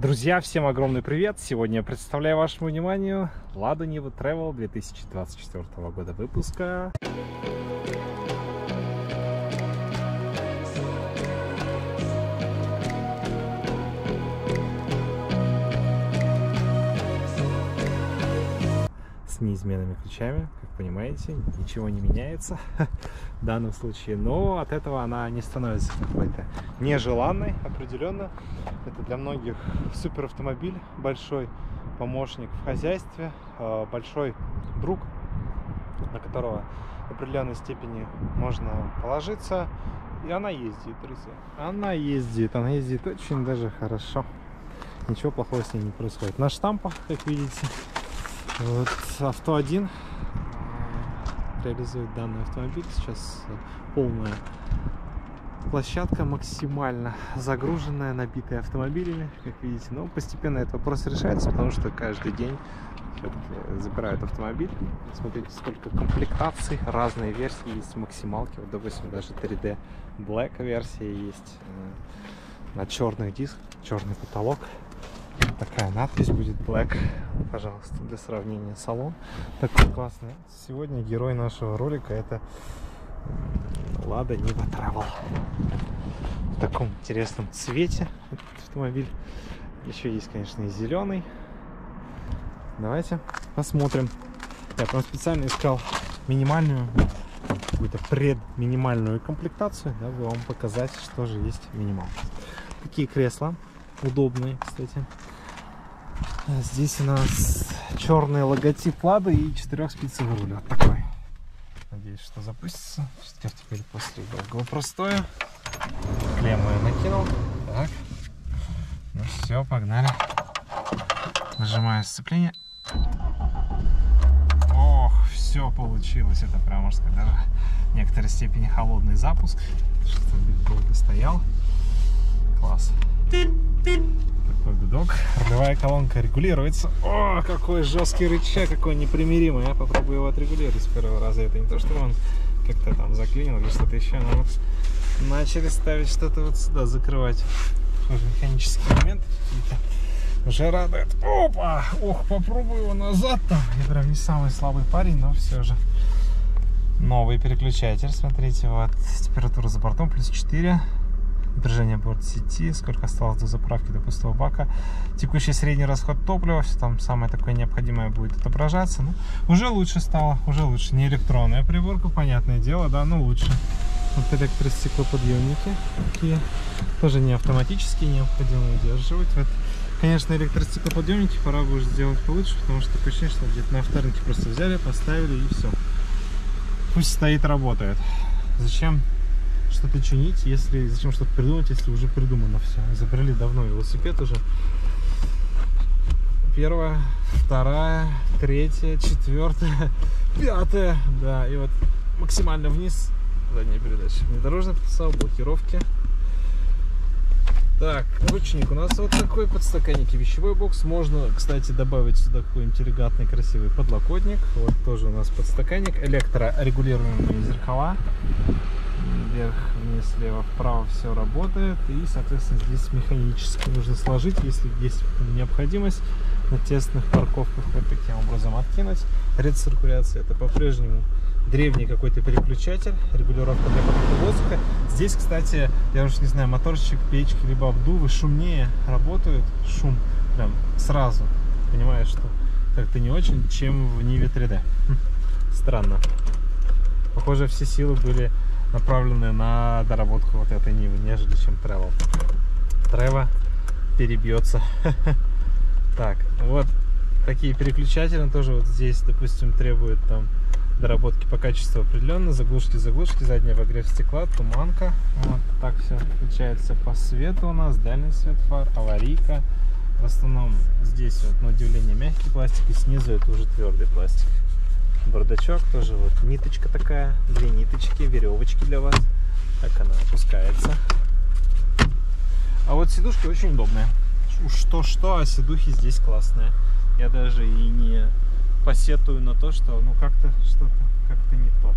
Друзья, всем огромный привет! Сегодня я представляю вашему вниманию Lada Niva Travel 2024 года выпуска. С неизменными ключами, как понимаете, ничего не меняется в данном случае, но от этого она не становится какой-то нежеланной определенно. Это для многих супер автомобиль, большой помощник в хозяйстве, э, большой друг, на которого в определенной степени можно положиться. И она ездит, друзья. Она ездит, она ездит очень даже хорошо. Ничего плохого с ней не происходит. На штампах, как видите, вот авто 1 реализует данный автомобиль. Сейчас полная площадка максимально загруженная, набитая автомобилями, как видите. Но постепенно этот вопрос решается, потому что каждый день забирают автомобиль. Смотрите, сколько комплектаций, разные версии есть максималки. Вот, допустим, даже 3D Black версия есть э, на черных дисках, черный потолок. Такая надпись будет Black, пожалуйста, для сравнения салон. Такой классный. Сегодня герой нашего ролика это Лада Нива Travel. В таком интересном цвете этот автомобиль. Еще есть, конечно, и зеленый. Давайте посмотрим. Я прям специально искал минимальную, какую-то предминимальную комплектацию, дабы вам показать, что же есть минимал. Такие кресла удобные, кстати. Здесь у нас черный логотип Лады и четырехспицевый руль. Вот такой. Надеюсь, что запустится. Я теперь после долгого простоя. Клемму я накинул. Так. Ну все, погнали. Нажимаю сцепление. Ох, все получилось. Это прям, можно сказать, даже в некоторой степени холодный запуск. Что долго стоял. Класс. Гудок. Рулевая колонка регулируется. О, какой жесткий рычаг, какой непримиримый. Я попробую его отрегулировать с первого раза. Это не то, что он как-то там заклинил или что-то еще. Но вот начали ставить что-то вот сюда, закрывать. Тоже механические моменты какие-то. Уже радует. Опа! Ох, попробую его назад там. Я прям не самый слабый парень, но все же. Новый переключатель, смотрите, вот температура за бортом плюс 4 напряжение борт сети, сколько осталось до заправки, до пустого бака, текущий средний расход топлива, все там самое такое необходимое будет отображаться. Ну, уже лучше стало, уже лучше. Не электронная приборка, понятное дело, да, но лучше. Вот электростеклоподъемники такие, тоже не автоматические, необходимо удерживать. Вот, конечно, электростеклоподъемники пора бы уже сделать получше, потому что такое ощущение, что где-то на вторнике просто взяли, поставили и все. Пусть стоит, работает. Зачем что-то чинить, если зачем что-то придумать, если уже придумано все. Изобрели давно велосипед уже. Первая, вторая, третья, четвертая, пятая. Да, и вот максимально вниз задняя передача. Внедорожная полоса, блокировки. Так, ручник. У нас вот такой подстаканник и вещевой бокс. Можно, кстати, добавить сюда какой-нибудь красивый подлокотник. Вот тоже у нас подстаканник. Электрорегулируемые зеркала вверх, вниз, слева, вправо все работает. И, соответственно, здесь механически нужно сложить, если есть необходимость на тесных парковках вот таким образом откинуть. Рециркуляция это по-прежнему древний какой-то переключатель, регулировка для потока воздуха. Здесь, кстати, я уж не знаю, моторчик, печки, либо обдувы шумнее работают, шум прям сразу. Понимаешь, что как-то не очень, чем в Ниве 3D. Хм, странно. Похоже, все силы были направлены на доработку вот этой Нивы, нежели чем Travel. Трева перебьется. Так, вот такие переключатели тоже вот здесь, допустим, требуют там доработки по качеству определенно. Заглушки, заглушки, задний обогрев стекла, туманка. Вот так все включается по свету у нас. Дальний свет фар, аварийка. В основном здесь вот на удивление мягкий пластик и снизу это уже твердый пластик бардачок тоже вот. Ниточка такая. Две ниточки веревочки для вас. Так она опускается. А вот сидушки очень удобные. Что что а сидухи здесь классные. Я даже и не посетую на то что ну как-то что-то как-то не то.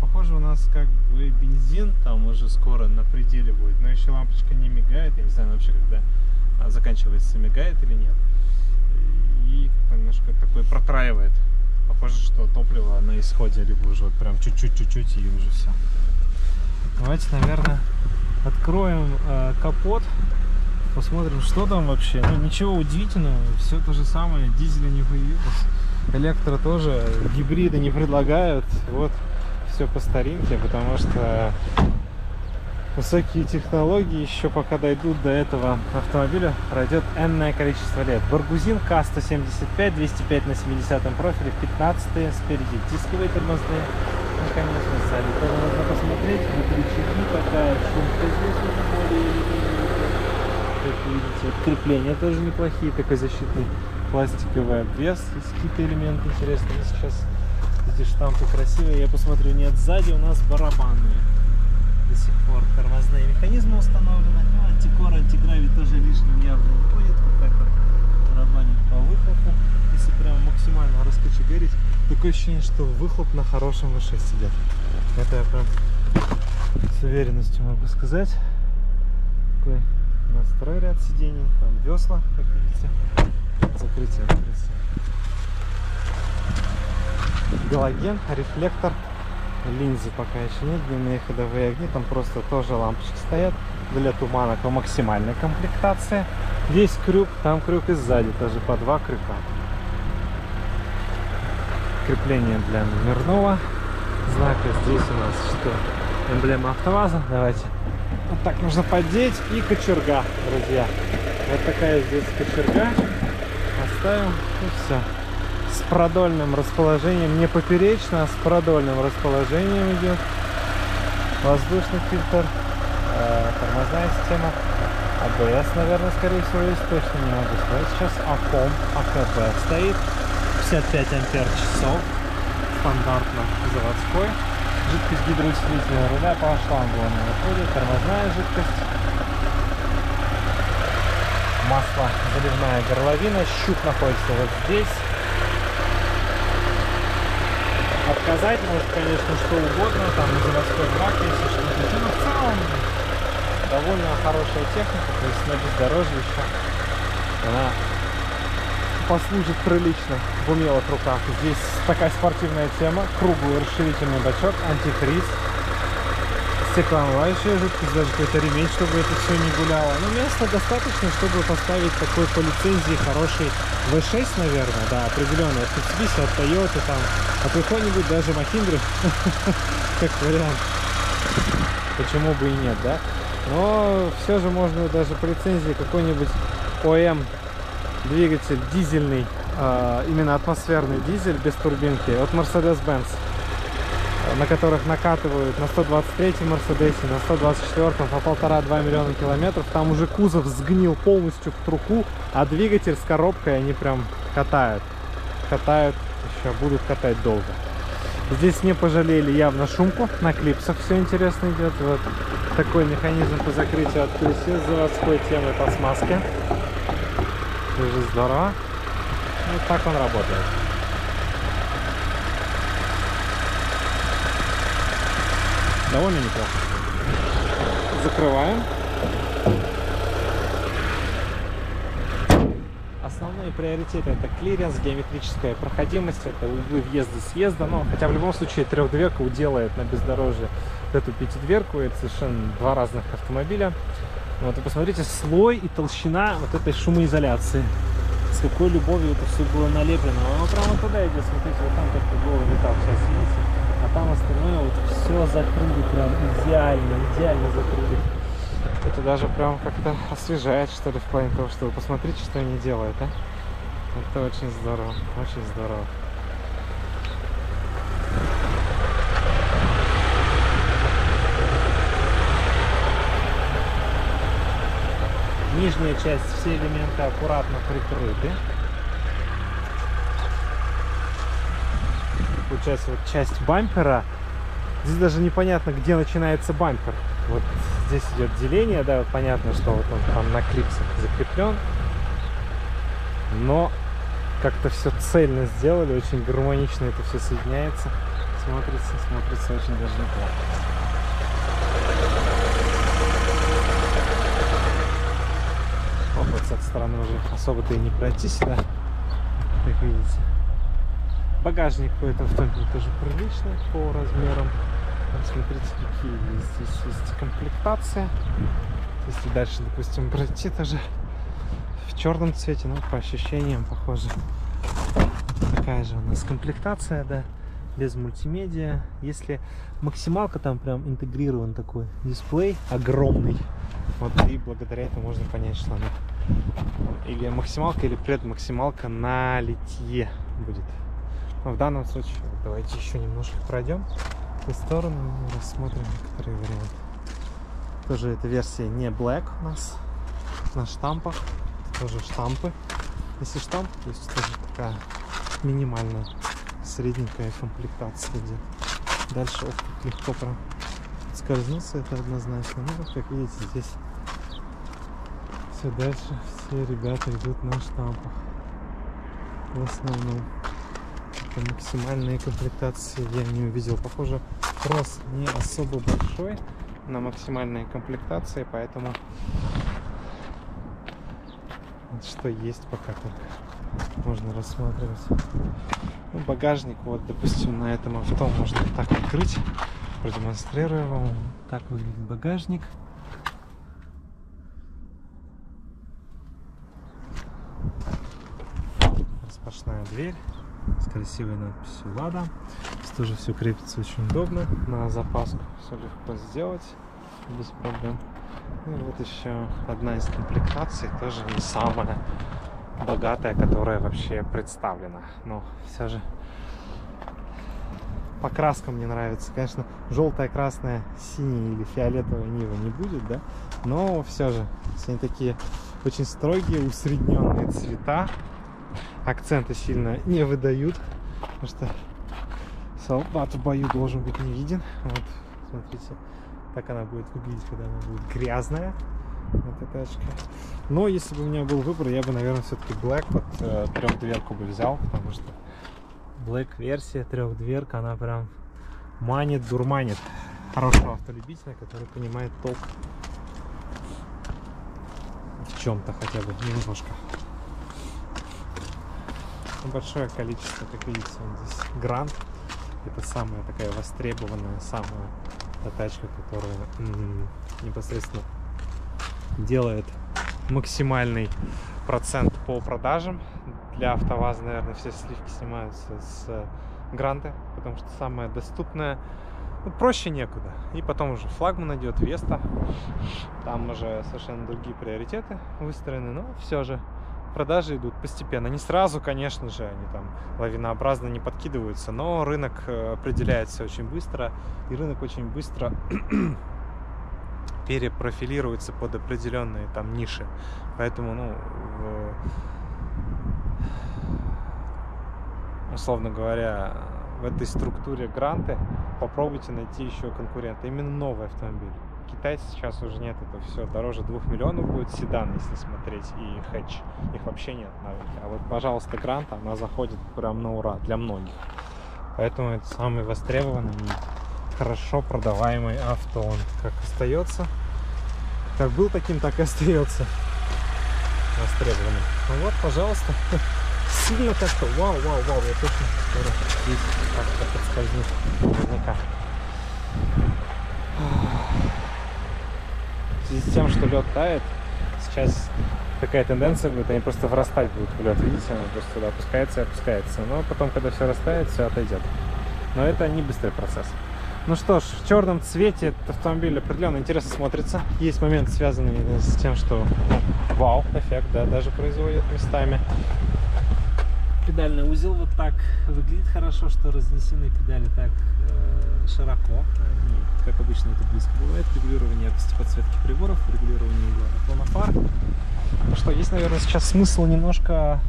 Похоже у нас как бы бензин там уже скоро на пределе будет но еще лампочка не мигает. Я не знаю вообще когда заканчивается, мигает или нет. И немножко такой протраивает. Похоже, что топливо на исходе, либо уже вот прям чуть-чуть-чуть-чуть и уже все. Давайте, наверное, откроем э, капот, посмотрим, что там вообще. Ну, ничего удивительного, все то же самое, дизеля не появилось. Электро тоже, гибриды не предлагают. Вот, все по старинке, потому что высокие технологии еще пока дойдут до этого автомобиля пройдет энное количество лет. Баргузин К-175, 205 на 70 профиле, 15 спереди. Дисковые тормозные, ну конечно сзади тоже можно посмотреть, внутри чеки такая шумка здесь уже более как видите, крепления тоже неплохие, такой защитный пластиковый обвес, какие-то элементы интересные сейчас. Эти штампы красивые, я посмотрю, нет, сзади у нас барабанные до сих пор тормозные механизмы установлены. Ну, антикор, антиграви тоже лишним явно не будет. Как-то барабанит по выхлопу. Если прям максимально раскочегарить, такое ощущение, что выхлоп на хорошем V6 сидят. Это я прям с уверенностью могу сказать. Такой настрой ряд сидений. Там весла, как видите. Закрытие, открытие. Галоген, рефлектор линзы пока еще нет, дневные ходовые огни, там просто тоже лампочки стоят для тумана по максимальной комплектации. Здесь крюк, там крюк и сзади тоже по два крюка. Крепление для номерного знака. Здесь у нас что? Эмблема АвтоВАЗа. Давайте. Вот так нужно поддеть и кочерга, друзья. Вот такая здесь кочерга. Оставим и все с продольным расположением, не поперечно, а с продольным расположением идет. Воздушный фильтр, э, тормозная система, АБС, наверное, скорее всего, есть, точно не могу сказать. Сейчас АКОМ, АКБ стоит, 55 ампер часов, стандартно заводской. Жидкость гидроусилителя руля по шлангу она выходит, тормозная жидкость. Масло, заливная горловина, щуп находится вот здесь. Отказать может, конечно, что угодно, там на заводской брак, если что-то. Но в целом довольно хорошая техника, то есть на бездорожье еще она послужит прилично в умелых руках. Здесь такая спортивная тема, круглый расширительный бачок, антифриз, стеклоомывающая жидкость, даже какой-то ремень, чтобы это все не гуляло. Но места достаточно, чтобы поставить такой по лицензии хороший V6, наверное, да, определенный. От Mitsubishi, от Toyota, там, от какой-нибудь даже Mahindra, как вариант. Почему бы и нет, да? Но все же можно даже по лицензии какой-нибудь ОМ двигатель дизельный, а, именно атмосферный дизель без турбинки от Mercedes-Benz на которых накатывают на 123 Мерседесе, на 124 по полтора-два миллиона километров. Там уже кузов сгнил полностью в труку, а двигатель с коробкой они прям катают. Катают еще, будут катать долго. Здесь не пожалели явно шумку, на клипсах все интересно идет. Вот такой механизм по закрытию открытия с заводской темой по смазке. Тоже здорово. Вот так он работает. Довольно неплохо. Закрываем. Основные приоритеты это клиренс, геометрическая проходимость, это углы въезда-съезда, но хотя в любом случае трехдверка уделает на бездорожье эту пятидверку, это совершенно два разных автомобиля. Вот, и посмотрите слой и толщина вот этой шумоизоляции. С какой любовью это все было налеплено. Оно прямо туда идет, смотрите, вот там только голый металл сейчас видите там остальное вот все закрыли прям идеально, идеально закрыли. Это даже прям как-то освежает, что ли, в плане того, что вы посмотрите, что они делают, а. Это очень здорово, очень здорово. Нижняя часть, все элементы аккуратно прикрыты. Получается вот часть бампера. Здесь даже непонятно, где начинается бампер. Вот здесь идет деление, да, вот понятно, что вот он там на клипсах закреплен. Но как-то все цельно сделали, очень гармонично это все соединяется. Смотрится, смотрится очень даже неплохо. Опа, особо-то и не пройти сюда, как видите. Багажник у этого автомобиля тоже приличный по размерам. Вот смотрите, какие здесь есть комплектация. Если дальше, допустим, пройти тоже в черном цвете, ну, по ощущениям, похоже. Такая же у нас комплектация, да, без мультимедиа. Если максималка, там прям интегрирован такой дисплей огромный. Вот, и благодаря этому можно понять, что она или максималка, или предмаксималка на литье будет. Но в данном случае, давайте еще немножко пройдем в ту сторону и рассмотрим некоторые варианты. Тоже эта версия не Black у нас на штампах. Тоже штампы. Если штамп, то есть тоже такая минимальная, средненькая комплектация где дальше как легко прям скользнуться, это однозначно. Ну, вот как видите, здесь все дальше все ребята идут на штампах. В основном это максимальные комплектации я не увидел. Похоже, кросс не особо большой на максимальной комплектации, поэтому вот что есть пока только можно рассматривать. Ну, багажник, вот, допустим, на этом авто можно так открыть. Продемонстрирую вам. Так выглядит багажник. Распашная дверь с красивой надписью Лада. Здесь тоже все крепится очень удобно. На запаску все легко сделать без проблем. Ну и вот еще одна из комплектаций, тоже не самая богатая, которая вообще представлена. Но все же по краскам мне нравится. Конечно, желтая, красная, синяя или фиолетовая Нива не будет, да? Но все же, они такие очень строгие, усредненные цвета, акценты сильно не выдают, потому что солдат в бою должен быть не виден. Вот, смотрите, так она будет выглядеть, когда она будет грязная, эта тачка. Но если бы у меня был выбор, я бы, наверное, все-таки Black вот э, трехдверку бы взял, потому что Black версия трехдверка, она прям манит, дурманит хорошего автолюбителя, который понимает толк в чем-то хотя бы немножко большое количество, как видите, вот здесь грант. Это самая такая востребованная, самая та тачка, которая непосредственно делает максимальный процент по продажам. Для АвтоВАЗа, наверное, все сливки снимаются с гранты, потому что самая доступная. Ну, проще некуда. И потом уже флагман идет, Веста. Там уже совершенно другие приоритеты выстроены, но все же продажи идут постепенно. Не сразу, конечно же, они там лавинообразно не подкидываются, но рынок э, определяется очень быстро, и рынок очень быстро перепрофилируется под определенные там ниши. Поэтому, ну, в, условно говоря, в этой структуре гранты попробуйте найти еще конкурента. Именно новый автомобиль китайцы сейчас уже нет, это все дороже 2 миллионов будет седан, если смотреть, и хэтч. Их вообще нет на рынке. А вот, пожалуйста, Грант, она заходит прям на ура для многих. Поэтому это самый востребованный хорошо продаваемый авто. Он как остается, как был таким, так и остается востребованным. Ну вот, пожалуйста. Сильно как-то вау, вау, вау, я точно скоро здесь как-то подскользнуть наверняка в связи с тем, что лед тает, сейчас такая тенденция будет, они просто врастать будут в лед, видите, она просто туда опускается и опускается. Но потом, когда все растает, все отойдет. Но это не быстрый процесс. Ну что ж, в черном цвете этот автомобиль определенно интересно смотрится. Есть момент, связанный с тем, что ну, вау, эффект, да, даже производит местами. Педальный узел вот так выглядит хорошо, что разнесены педали так э, широко как обычно это близко бывает, регулирование подсветки приборов, регулирование угла наклона фар. Ну что, есть, наверное, сейчас смысл немножко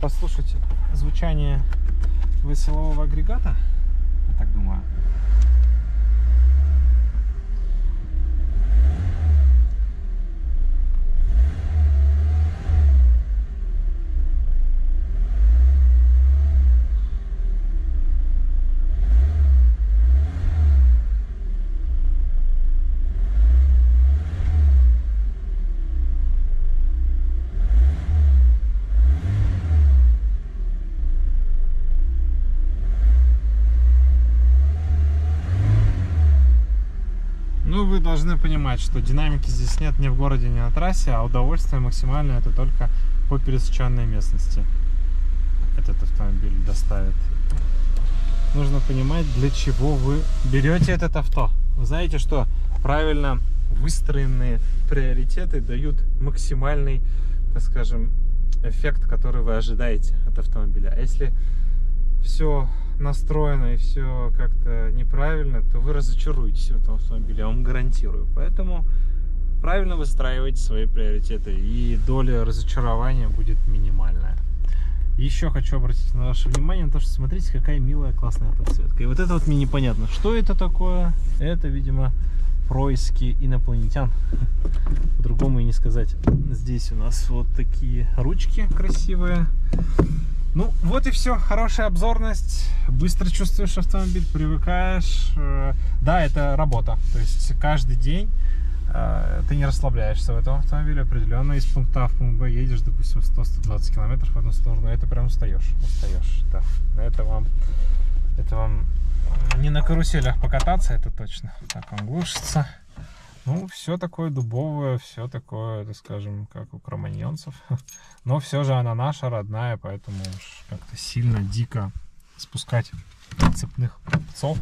послушать звучание силового агрегата, должны понимать, что динамики здесь нет ни в городе, ни на трассе, а удовольствие максимальное это только по пересеченной местности этот автомобиль доставит. Нужно понимать, для чего вы берете этот авто. Вы знаете, что правильно выстроенные приоритеты дают максимальный, так скажем, эффект, который вы ожидаете от автомобиля. А если все настроено и все как-то неправильно, то вы разочаруетесь в этом автомобиле, я вам гарантирую. Поэтому правильно выстраивайте свои приоритеты, и доля разочарования будет минимальная. Еще хочу обратить на ваше внимание на то, что смотрите, какая милая, классная подсветка. И вот это вот мне непонятно, что это такое. Это, видимо, происки инопланетян. По-другому и не сказать. Здесь у нас вот такие ручки красивые. Ну, вот и все. Хорошая обзорность. Быстро чувствуешь автомобиль, привыкаешь. Э, да, это работа. То есть каждый день э, ты не расслабляешься в этом автомобиле определенно. Из пункта А в пункт Б едешь, допустим, 100-120 километров в одну сторону. Это прям устаешь. Устаешь, да. Это вам, это вам не на каруселях покататься, это точно. Так он глушится. Ну, все такое дубовое, все такое, так скажем, как у кроманьонцев. Но все же она наша, родная, поэтому уж как-то сильно, дико спускать цепных пцов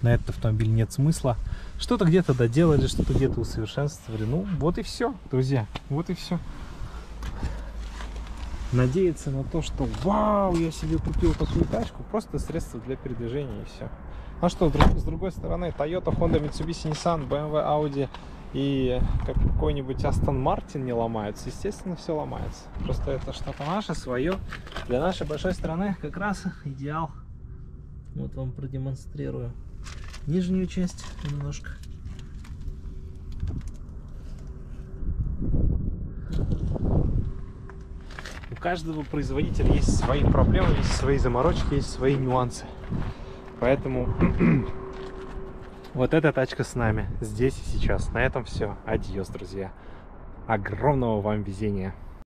на этот автомобиль нет смысла. Что-то где-то доделали, что-то где-то усовершенствовали. Ну, вот и все, друзья, вот и все. Надеяться на то, что вау, я себе купил такую тачку, просто средство для передвижения и все. А что, с другой стороны, Toyota, Honda, Mitsubishi, Nissan, BMW, Audi и какой-нибудь Aston Martin не ломаются. Естественно, все ломается. Просто это что-то наше, свое. Для нашей большой страны как раз идеал. Вот вам продемонстрирую нижнюю часть немножко. У каждого производителя есть свои проблемы, есть свои заморочки, есть свои нюансы. Поэтому вот эта тачка с нами здесь и сейчас. На этом все. Адьос, друзья. Огромного вам везения.